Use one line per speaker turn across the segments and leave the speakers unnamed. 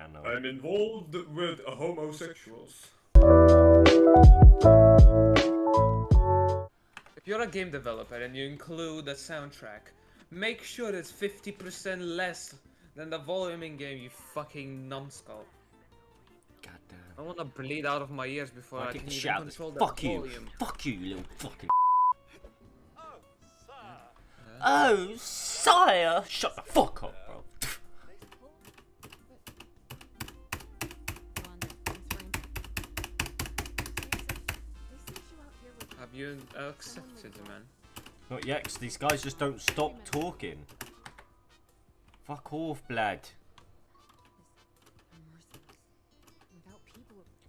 can now.
I'm involved with homosexuals.
If you're a game developer and you include a soundtrack, make sure it's 50% less than the volume in game, you fucking numbskull.
God damn.
I wanna bleed out of my ears before I,
I
can
get the
even
shit out of this.
control the
Fuck you. Fuck you, you little fucking. Oh, oh, sire! Shut the fuck up,
you accepted, man?
Not yet, 'cause these guys just don't stop talking. Fuck off, blood.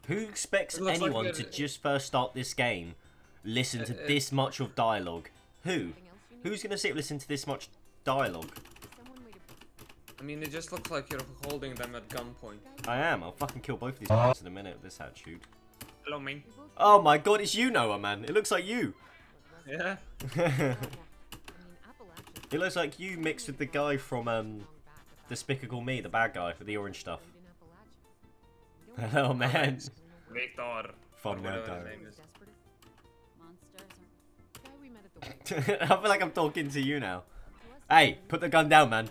Who expects
It looks like
anyone to just first start this game, listen to
Uh, uh,
this much of dialogue? Who? Who's gonna sit and listen to this much dialogue?
I mean, it just looks like you're holding them at gunpoint.
I am. I'll fucking kill both of these guys in a minute with this attitude.
Hello, man.
Oh my god, it's you, Noah, man. It looks like you.
Yeah?
It looks like you mixed with the guy from um, Despicable Me, the bad guy with the orange stuff. Hello, man.
Victor.
From
or whatever
Murder.
his name is.
I feel like I'm talking to you now. Hey, put the gun down, man.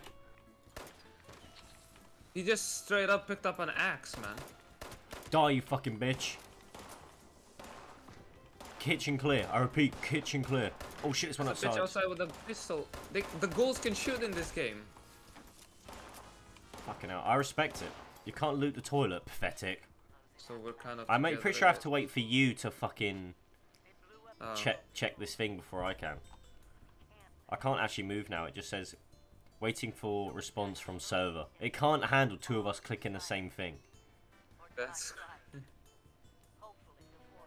He just straight up picked up an axe, man.
Die, you fucking bitch. Kitchen clear. I repeat, kitchen clear. Oh shit, this one
Bitch
outside.
outside with a pistol. They, the ghouls can shoot in this game.
Fucking hell, I respect it. You can't loot the toilet, pathetic.
So we're kind of.
I'm pretty sure I have to wait for you to fucking
Oh.
check check this thing before I can. I can't actually move now. It just says waiting for response from server. It can't handle two of us clicking the same thing.
That's.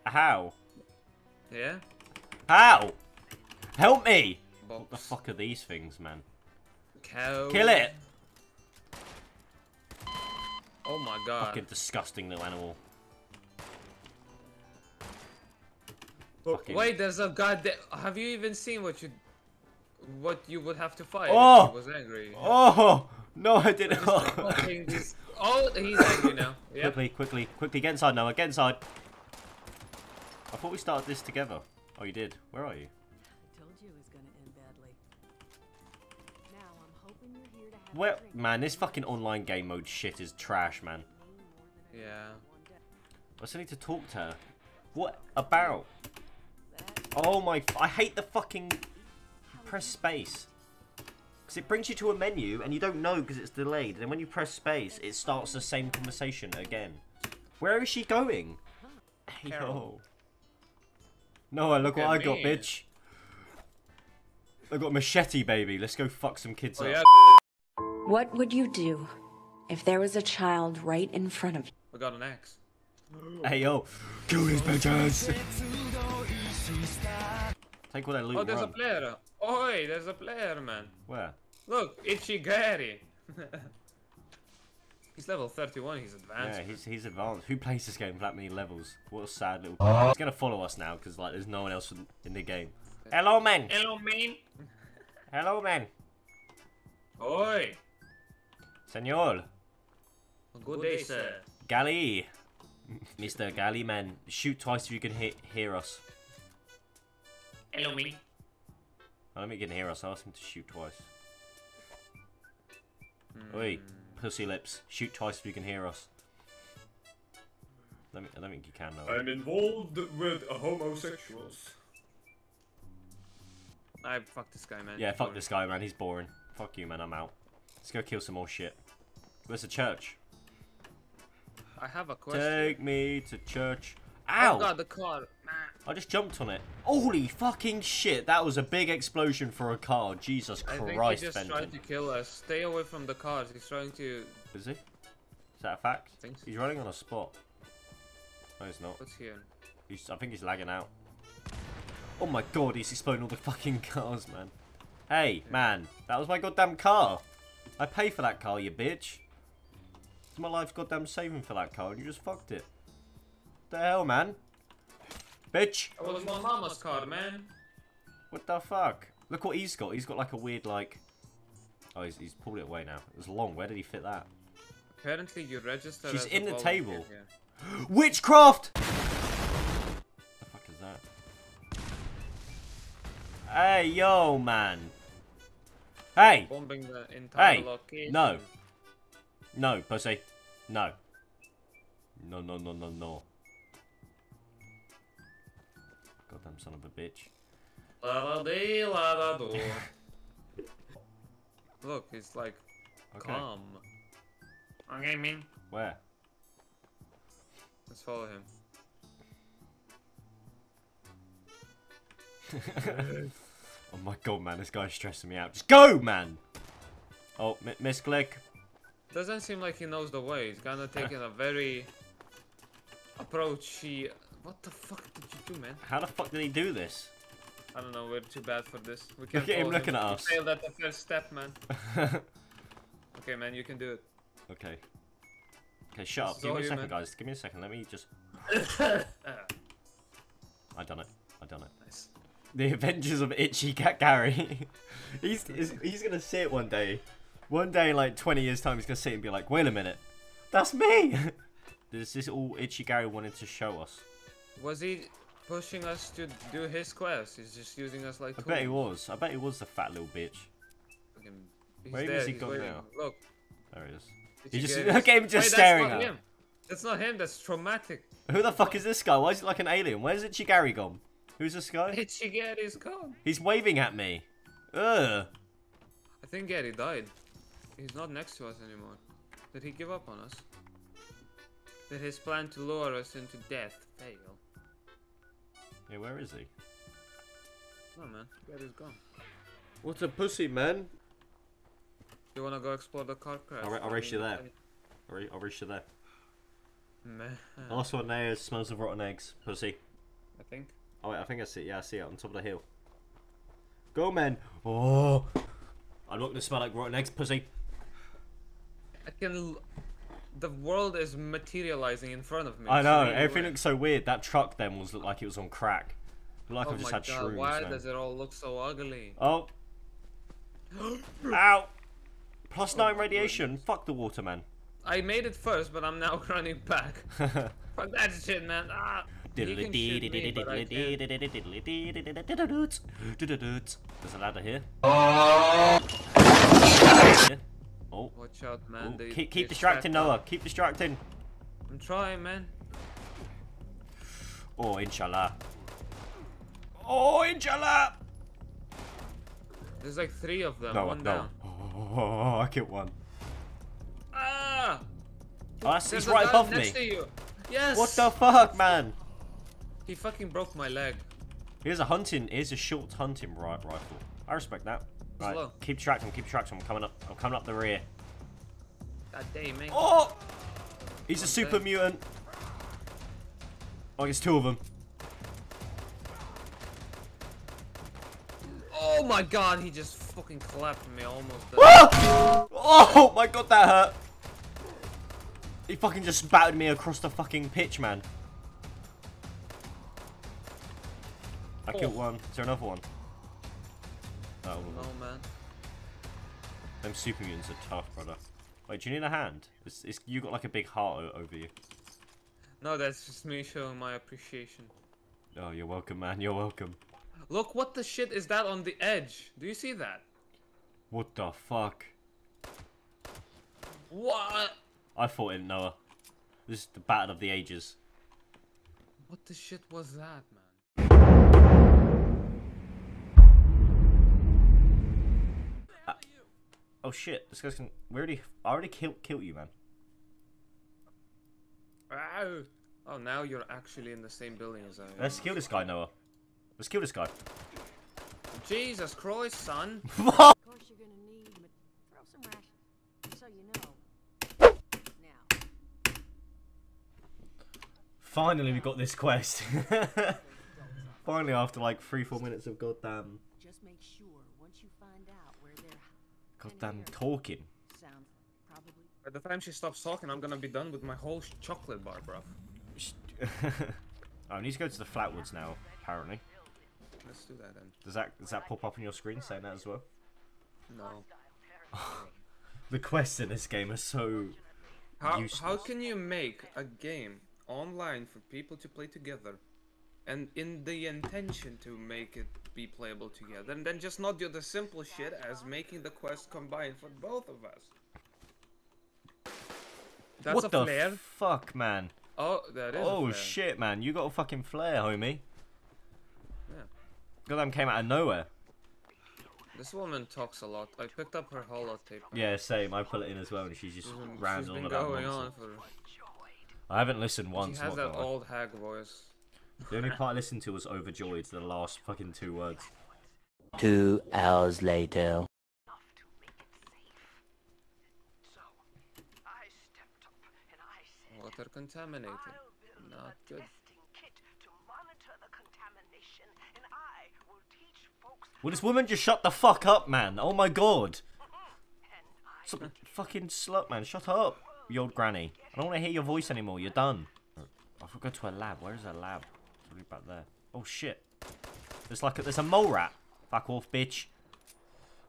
How?
Yeah?
How? Help me!
Box.
What the fuck are these things, man?
Cow.
Kill it!
Oh my god.
Fucking disgusting little animal. Fucking-
Wait, there's a guy there. Have you even seen what you. What you would have to fight
Oh!
was angry?
Oh! No, I didn't.
Oh, he's angry now. Yeah.
Quickly, quickly, quickly, get inside, Noah, get inside. I thought we started this together. Oh, you did. Where are you?
told you it was gonna end badly. Now I'm hoping you're here to have
Where?
a.
Man, this fucking online game mode shit is trash, man.
Yeah.
I still need to talk to her. What about? Oh my! I hate the fucking. Press space. Because it brings you to a menu and you don't know because it's delayed. And when you press space, it starts the same conversation again. Where is she going? Hey, yo.
Carol.
Noah, look what
at
I got, bitch. I got machete, baby. Let's go fuck some kids
Oh
up.
yeah.
What would you do if there was a child right in front of you?
I got an axe.
Hey, yo. Kill these bitches. Take what I loot
Oh,
and
there's a
run.
player. Oi, there's a player, man.
Where?
Look, Itchy Gary. he's level 31. He's advanced.
Yeah, he's he's advanced. Who plays this game for that many levels? What a sad little. He's gonna follow us now because like there's no one else in, in the game. Hello, man.
Hello, man.
Hello, man.
Oi.
Senor.
Good day, sir.
Galley. Mr. Galley, man. Shoot twice if you can he- hear us.
Hello, me.
I don't think he can hear us. Ask him to shoot twice.
Hmm.
Oi, pussy lips. Shoot twice if you can hear us. I don't, I don't think you can though.
I'm involved with homosexuals.
I fuck this guy, man.
Yeah, fuck
Sorry.
this guy, man. He's boring. Fuck you, man. I'm out. Let's go kill some more shit. Where's the church?
I have a question.
Take me to church.
Oh
Ow!
god, the car.
I just jumped on it. Holy fucking shit! That was a big explosion for a car. Jesus
I think
Christ,
he just
Fenton.
tried to kill us. Stay away from the cars. He's trying to.
Is he? Is that a fact?
so.
He's running on a spot. No, he's not.
What's here?
He's, I think he's lagging out. Oh my god, he's exploding all the fucking cars, man. Hey, man, that was my goddamn car. I pay for that car, you bitch. It's my life goddamn saving for that car, and you just fucked it. The hell, man? Bitch!
That was my mama's car, man.
What the fuck? Look what he's got. He's got like a weird, like... Oh, he's, he's pulled it away now. It was long. Where did he fit that?
Apparently, you register.
She's in the table. Witchcraft! the fuck is that? Hey, yo, man. Hey!
Bombing the entire
Hey!
location.
No. No, pussy. No. No, no, no, no, no. Goddamn son of a bitch.
La da dee, la da do. Look, it's like
Okay.
calm. Okay, man.
Where?
Let's follow him.
Oh my god, man, this guy's stressing me out. Just go, man! Oh, M Miss Glick.
Doesn't seem like he knows the way. He's kind of taking a very approachy. What the fuck man?
How the fuck did he do this?
I don't know. We're too bad for this. We can't.
Look at him looking at
You
us.
failed at the first step, man. Okay, man, you can do it.
okay. Okay, shut up.
This is
Give me a second,
man.
guys. Give me a second. Let me just... I done it. I done it.
nice.
The Adventures of Itchy Cat Gary. he's, he's he's gonna sit one day, one day like 20 years time. He's gonna sit and be like, "Wait a minute, that's me." this is all Itchy Gary wanted to show us.
Was he pushing us to do his quest? He's just using us like.
I bet he was. I bet he was the fat little bitch.
He's
Where has he gone now?
Look.
There he is.
did
He just
it?
look at him just
that's
staring at.
him. That's not him. That's traumatic.
Who the fuck is this guy? Why is he like an alien? Where's Itchy Gary gone? Who's this guy?
Itchy Gary's gone.
He's waving at me. Ugh.
I think Gary died. He's not next to us anymore. Did he give up on us? Did his plan to lure us into death fail?
Yeah, where is he?
No, man. Gary's gone.
What a pussy, man.
You wanna go explore the car crash?
I'll I'll
for
race you there. I'll, re- I'll reach you there.
Man,
Last one there is smells of rotten eggs. Pussy.
I think.
Oh wait, I think I see. Yeah, I see it on top of the hill. Go, men. Oh. I'm not gonna smell like rotten eggs, pussy.
I can. The world is materializing in front of me.
I know.
really
Everything
weird.
looks so weird. That truck then was look like it was on crack. Looked like
oh
I've just
my
had
god!
shrooms.
Why does it all look so ugly?
Oh. Ow. Plus nine radiation. Fuck the water, man.
I made it first, but I'm now running back. Fuck that shit, man. Ah. You can shoot me, but I.
There's a ladder here. Oh.
Watch out, man.
Ooh,
they-
keep keep distracting
up.
Noah. Keep distracting.
I'm trying, man.
Oh, inshallah. Oh, inshallah.
There's like three of them.
No,
one
no.
down.
Oh, I killed one.
Ah!
Oh, that's, he's right above me.
Yes.
What the fuck, man?
He fucking broke my leg.
Here's a hunting. Here's a short hunting ri- rifle. I respect that. Right,
Slow.
keep tracking. Keep tracking. I'm coming up. I'm coming up the rear.
God damn, man.
Oh! He's a super mutant. Oh, it's two of them.
Oh my god, he just fucking clapped me almost.
Ah! Oh my god, that hurt. He fucking just battered me across the fucking pitch, man. I killed
Oh.
one. Is there another one? Oh, oh
No, man.
them super mutants are tough, brother. Wait, do you need a hand? It's, it's, you got like a big heart over you.
No, that's just me showing my appreciation.
Oh, you're welcome, man. You're welcome.
Look, what the shit is that on the edge? Do you see that?
What the fuck?
What?
I fought in Noah. This is the battle of the ages.
What the shit was that, man?
Oh shit! This guy's can. We already. I already killed killed you, man.
Ow. Oh, now you're actually in the same building as I am.
Let's kill this guy, Noah. Let's kill this guy.
Jesus Christ, son.
Of course, you're gonna need. ma- Throw some rations, so you know. Now,
Finally, we got this quest. Finally, after like three, four minutes of goddamn,
just make sure once you find out where they're
goddamn talking.
sounds probably
By the time she stops talking, I'm gonna be done with my whole chocolate bar, bro.
Oh, I need to go to the Flatwoods now. Apparently,
Let's do that then.
does that does that pop up on your screen saying that as well?
No.
The quests in this game are so
How, how can you make a game online for people to play together and in the intention to make it be playable together and then just not do the simple shit as making the quest combined for both of us? That's
what
a
the
flare.
fuck, man?
oh, that is a
Oh
flare.
shit, man! You got a fucking flare, homie.
Yeah.
Goddamn came out of nowhere.
This woman talks a lot. I picked up her holotape.
Yeah, same. I put it in as well, and mm-hmm. she's just
She's been- she's
rambling
been
about
going on
nonsense.
for.
I haven't listened once.
She has that old hag voice.
The only part I listened to was overjoyed. The last fucking two words.
Two hours later.
I stepped up and I said,
Water contaminated.
I'll
Not good.
testing kit to monitor the contamination, and I will teach folks.
Will this woman just shut the fuck up, man? Oh my god.
And I
Some fucking slut, man. Shut up, you old granny. I don't want to hear your voice anymore. You're done. I have to go to a lab. Where is a lab? Probably back there. Oh shit. There's like a, there's a mole rat. Fuck off, bitch.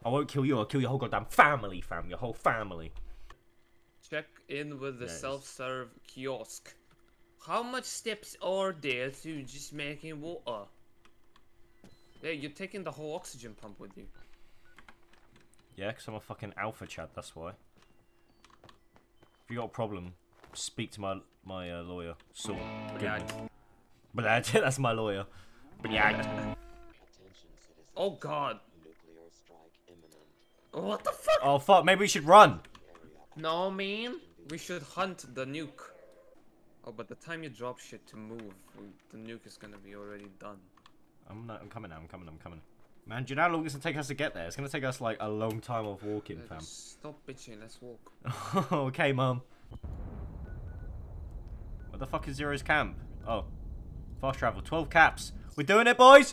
I won't kill you. I'll kill your whole goddamn family, fam. Your whole family.
Check in with the
it's-
self-serve kiosk. How much steps are there to just making water? Yeah, you're taking the whole oxygen pump with you.
Yeah, because I'm a fucking alpha chad. That's why. If you got a problem, speak to my my uh, lawyer. So.
Yeah.
But that's my lawyer.
Oh god. What the fuck?
Oh fuck. Maybe we should run.
No, man. We should hunt the nuke. Oh, but the time you drop shit to move, the nuke is gonna be already done.
I'm not, I'm coming now. I'm coming. I'm coming. Man, do you know how long it's gonna take us to get there? It's gonna take us like a long time of walking,
Yeah,
fam.
stop bitching, let's walk.
okay, mum. Where the fuck is Zero's camp? Oh, fast travel. Twelve caps. We're doing it, boys.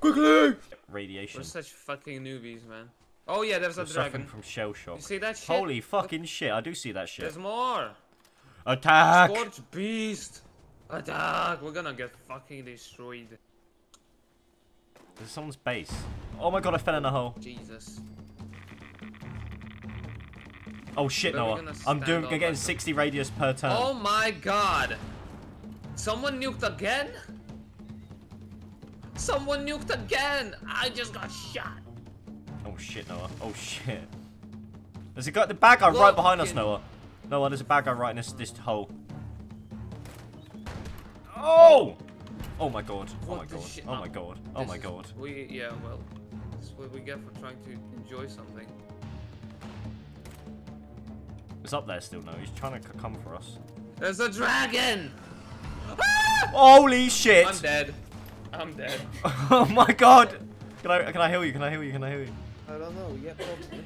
Quickly. Radiation.
We're such fucking newbies, man. Oh yeah, there's a
We're suffering
dragon.
from shell shock.
You see that shit?
Holy
Look,
fucking shit! I do see that shit.
There's more.
Attack!
Scorch beast. Attack! We're gonna get fucking destroyed.
There's someone's base. Oh my god! I fell in a hole.
Jesus.
Oh shit, Noah. I'm doing. getting 60 radius per turn.
Oh my god! Someone nuked again? Someone nuked again! I just got shot.
Oh shit, Noah. Oh shit. There's a guy, the bad guy right behind us, Noah. Noah, there's a bad guy right in this, this hole. Oh! Oh my god. Oh my god. Oh my god. Oh my god.
We yeah, well, this is what we get for trying to enjoy something.
It's up there still, no. He's trying to come for us.
There's a dragon!
Holy shit!
I'm dead. I'm dead.
oh my god! Can I can I heal you? Can I heal you? Can I heal you?
I don't know. Yeah, probably.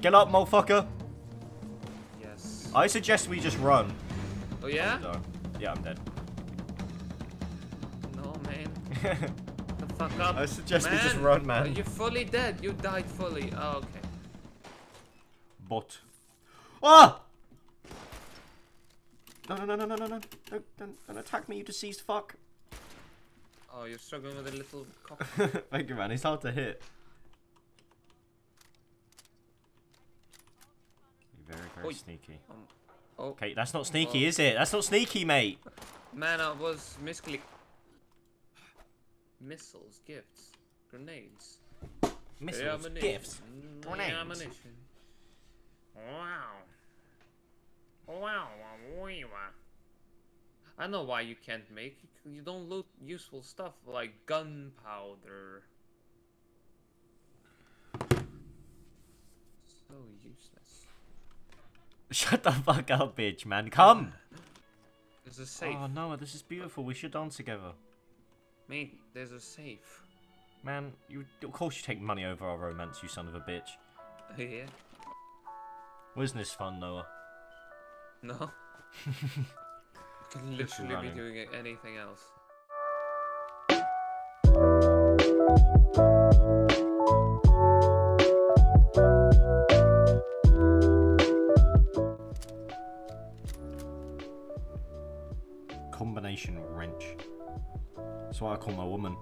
Get up, motherfucker!
Yes.
I suggest we just run.
Oh yeah?
No. Yeah, I'm dead.
No, man. The fuck up.
I suggest we just run, man.
You're fully dead? You died fully. Oh, okay.
Bot. Ah! No, no, no, no, no, no, no. Don't, don't, don't attack me, you deceased fuck.
Oh, you're struggling with a little cock.
Thank you, man. He's hard to hit. You're very, very
Oi.
sneaky.
Um, oh,
Okay, that's not sneaky,
Oh.
is it? That's not sneaky, mate.
man, I was misclick. Missiles, gifts, grenades.
Missiles, gifts, grenades.
Ammunition. Wow. I know why you can't make. You don't loot useful stuff like gunpowder. So useless.
Shut the fuck up, bitch, man. Come!
There's a safe.
Oh, no, this is beautiful. We should dance together.
Mate, there's a safe.
Man, you of course you take money over our romance, you son of a bitch.
Oh, yeah?
Wasn't this fun, Noah?
No? Could literally be doing anything else.
Combination wrench. That's what I call my woman.